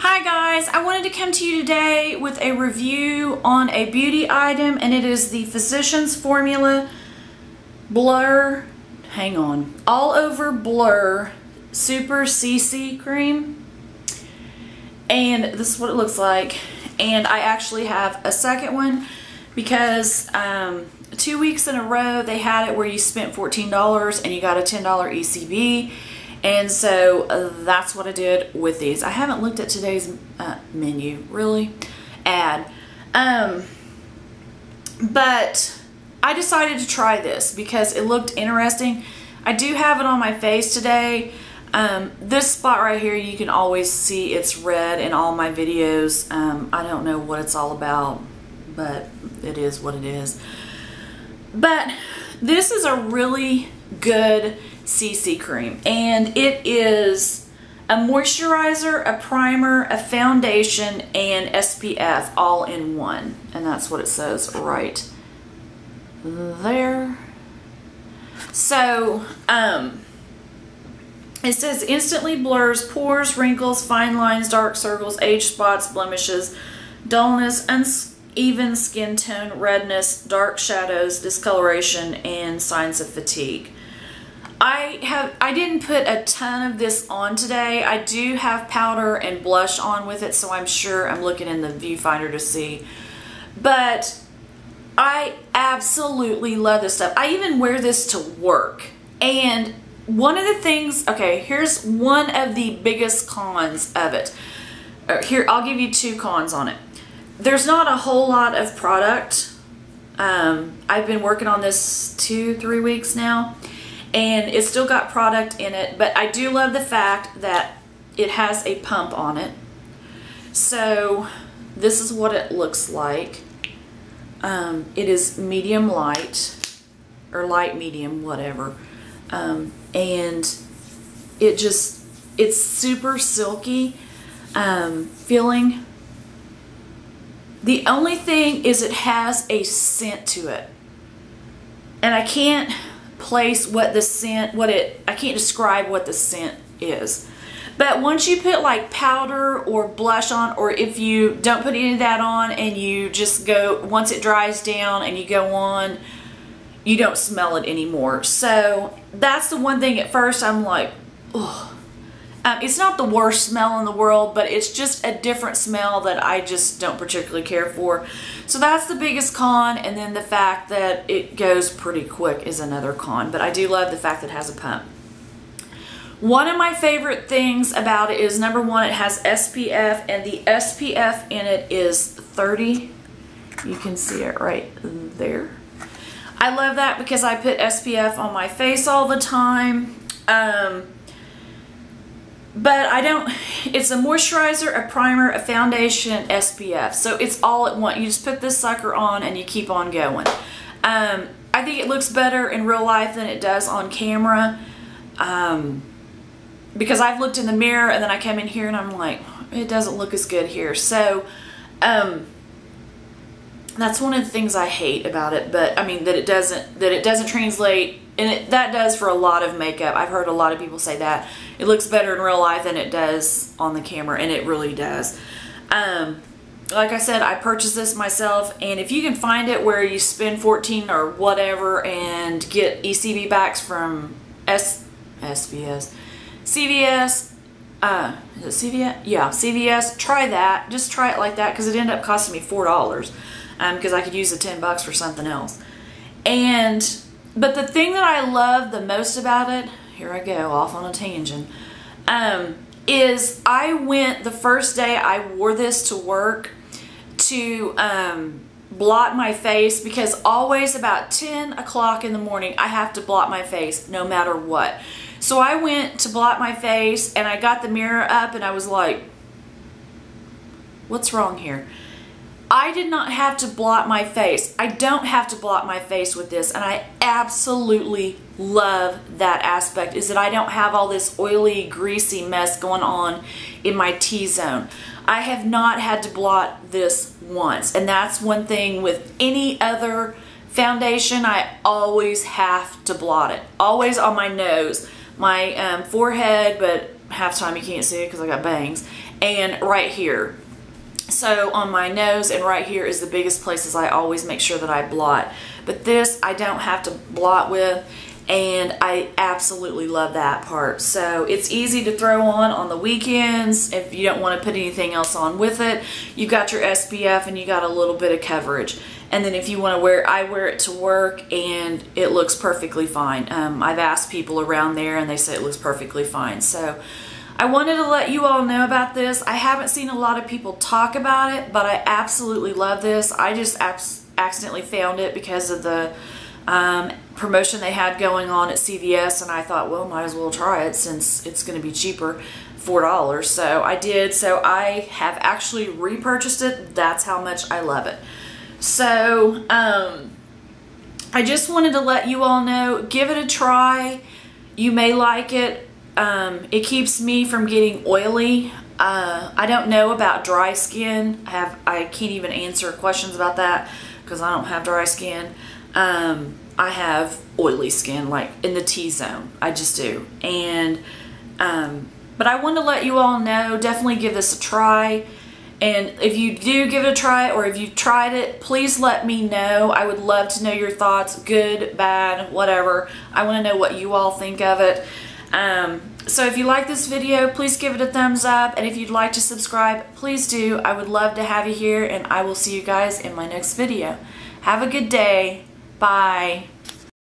Hi guys, I wanted to come to you today with a review on a beauty item and it is the Physicians Formula Blur, hang on, All Over Blur Super CC Cream. And this is what it looks like. And I actually have a second one because um, two weeks in a row they had it where you spent $14 and you got a $10 ECB and so uh, that's what I did with these. I haven't looked at today's uh, menu, really, ad. Um, but I decided to try this because it looked interesting. I do have it on my face today. Um, this spot right here, you can always see it's red in all my videos. Um, I don't know what it's all about, but it is what it is. But this is a really good CC cream and it is a moisturizer, a primer, a foundation, and SPF all in one. And that's what it says right there. So, um, it says instantly blurs pores, wrinkles, fine lines, dark circles, age spots, blemishes, dullness, uneven skin tone, redness, dark shadows, discoloration, and signs of fatigue. I have I didn't put a ton of this on today. I do have powder and blush on with it, so I'm sure I'm looking in the viewfinder to see. But I absolutely love this stuff. I even wear this to work. And one of the things, okay, here's one of the biggest cons of it. Uh, here, I'll give you two cons on it. There's not a whole lot of product. Um, I've been working on this two, three weeks now and it's still got product in it but I do love the fact that it has a pump on it. So this is what it looks like. Um, it is medium light or light medium whatever. Um, and it just it's super silky um, feeling. The only thing is it has a scent to it. And I can't place what the scent, what it, I can't describe what the scent is. But once you put like powder or blush on, or if you don't put any of that on and you just go, once it dries down and you go on, you don't smell it anymore. So that's the one thing at first I'm like, oh, um, it's not the worst smell in the world, but it's just a different smell that I just don't particularly care for. So that's the biggest con, and then the fact that it goes pretty quick is another con. But I do love the fact that it has a pump. One of my favorite things about it is number one, it has SPF, and the SPF in it is 30. You can see it right there. I love that because I put SPF on my face all the time. Um, but I don't, it's a moisturizer, a primer, a foundation, SPF. So it's all at once. You just put this sucker on and you keep on going. Um, I think it looks better in real life than it does on camera. Um, because I've looked in the mirror and then I come in here and I'm like, it doesn't look as good here. So, um, that's one of the things I hate about it, but I mean that it doesn't, that it doesn't translate and it, that does for a lot of makeup. I've heard a lot of people say that. It looks better in real life than it does on the camera, and it really does. Um, like I said, I purchased this myself, and if you can find it where you spend 14 or whatever and get ECB backs from S SVS, CVS, uh, is it CVS? Yeah, CVS, try that. Just try it like that because it ended up costing me $4 because um, I could use the 10 bucks for something else. And but the thing that I love the most about it, here I go off on a tangent, um, is I went the first day I wore this to work to um, blot my face because always about 10 o'clock in the morning I have to blot my face no matter what. So I went to blot my face and I got the mirror up and I was like, what's wrong here? I did not have to blot my face. I don't have to blot my face with this and I absolutely love that aspect is that I don't have all this oily greasy mess going on in my T-zone. I have not had to blot this once and that's one thing with any other foundation I always have to blot it. Always on my nose, my um, forehead but half time you can't see it because I got bangs and right here. So on my nose and right here is the biggest places I always make sure that I blot. But this I don't have to blot with and I absolutely love that part. So it's easy to throw on on the weekends if you don't want to put anything else on with it. You've got your SPF and you got a little bit of coverage. And then if you want to wear, I wear it to work and it looks perfectly fine. Um, I've asked people around there and they say it looks perfectly fine. So I wanted to let you all know about this. I haven't seen a lot of people talk about it, but I absolutely love this. I just accidentally found it because of the um, promotion they had going on at CVS and I thought, well, might as well try it since it's going to be cheaper, $4. So I did. So I have actually repurchased it. That's how much I love it. So um, I just wanted to let you all know, give it a try. You may like it. Um, it keeps me from getting oily. Uh, I don't know about dry skin. I have I can't even answer questions about that because I don't have dry skin. Um, I have oily skin, like in the T-zone. I just do. And, um, but I want to let you all know, definitely give this a try. And if you do give it a try or if you've tried it, please let me know. I would love to know your thoughts, good, bad, whatever. I want to know what you all think of it. Um, so if you like this video, please give it a thumbs up. And if you'd like to subscribe, please do. I would love to have you here and I will see you guys in my next video. Have a good day. Bye.